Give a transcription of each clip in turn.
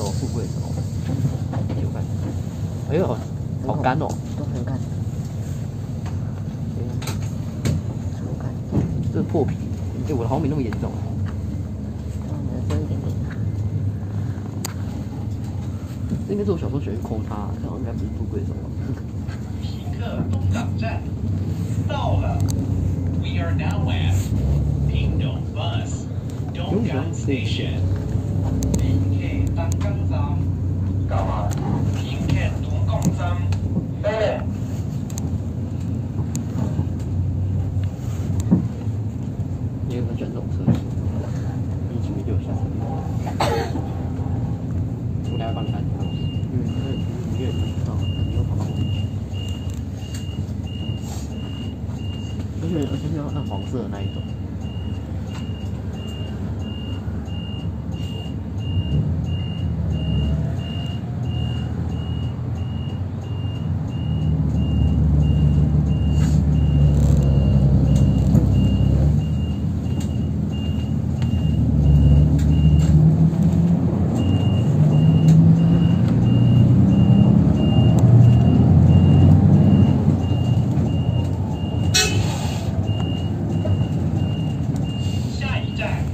走富贵手，九块。哎呦，好干哦，都很干，这破皮，哎，我的好像没那么严重。然后呢，这一点点，这应该是我小时候喜欢抠它，然后应该不是富贵手吧？匹克东港站到了，We are now at Pingdong Bus 东港 Station。PK 东港站，到啊！PK 东港站，哎。你有没有喜欢这种车型？一起就有下车。我来帮你看，嗯，这你越知道，你又跑到后面去。而且而且是要那黄色的那一种。下一站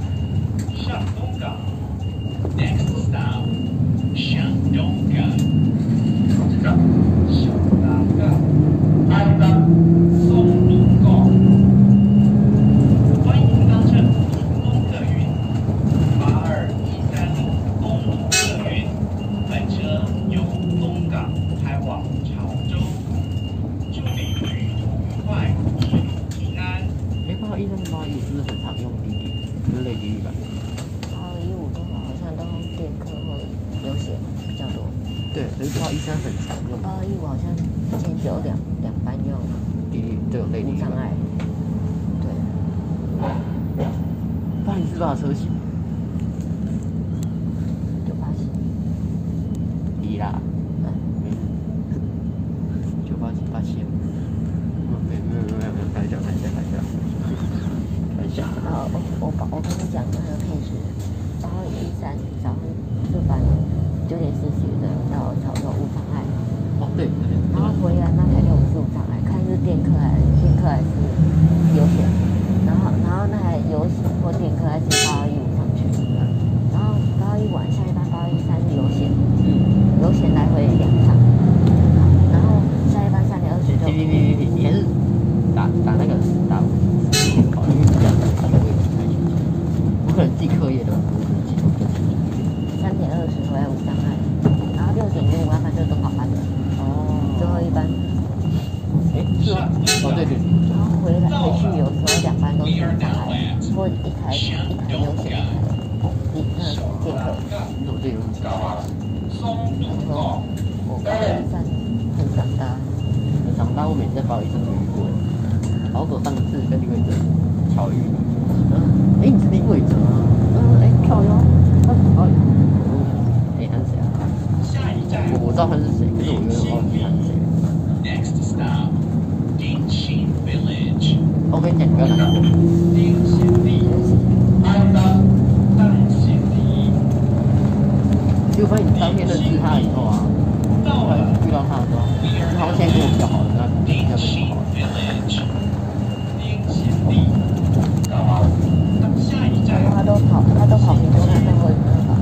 上东港，Next stop 上东港。上东港，安南松鲁港。欢迎搭乘东东客运八二一三公路客运，本车由东港开往潮州。祝你旅途愉快，一路平安。哎，八二一三跟八二一五是不是很常用滴滴？就是类滴滴版。然后一五多好像都电客或流血比较多，对，可是八二一三很常用二一五好像一天只有两两班用，滴滴，这种类滴滴。无障碍，对，八零四八的车型，九八七，低啦，嗯，没事。九八七八七，嗯，没有没有没有没有，开玩笑开玩笑开玩笑，开玩笑。然后我我跟你讲那个配置，然后一三早上这班九点四十的到潮州无障碍，哦，对对对。然后回来那台就不是无障碍，看是电客还是电客还是油险，然后然后那台油险或电客还是八二一五上去，然后八二一晚下一班八二一三是油险，嗯，油险来回两趟，然后下一班三点二十就哔哔哔哔哔，你还是打打那个打考虑这样子那个位置才行。我可能记课业的，我可能记不记三点二十回来无障碍，然后六点零五班班就是东港班的最哦。后一班，哎，是吗？哦，对对对。然后回来回去有时候两班都是无障碍，或一台一台油险，一台一那个电客。你怎么这种知道？松鲁港。我高一三很长大，很长大，我每次在八一生都遇过。然后走上次跟林伟哲巧遇，嗯，哎，你是林伟哲啊？嗯，哎，靠哟，他是好。哎，他是谁啊？我我知道他是谁，可是我有忘记他是谁。Next stop 丁新 Village。我跟你讲，不要难就算你当面认识他以后啊，遇到他的时候，就好像现在跟我比较好的，那比较跟丁新我好。Village。丁新地，到下一站然后他都跑，他都跑屏东了，那我也没办法。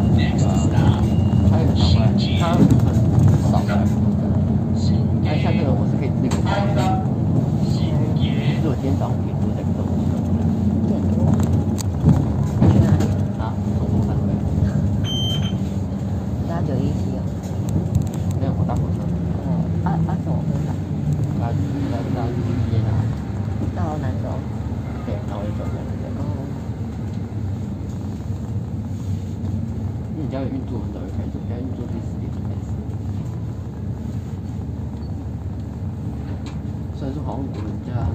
他也很常来，他少来。新哎，像这个我是可以那个，安南新野就是我今天早上五点多才跟我一点多，去哪里？啊，从中山回来。搭九一七哦。没有，我搭火车，哦，啊啊，怎么回来？搭搭搭去接他，到南州。然后我就走下来。哦，因为你家运作很早就开始，你家运作是十点就开始。虽然说好像我们家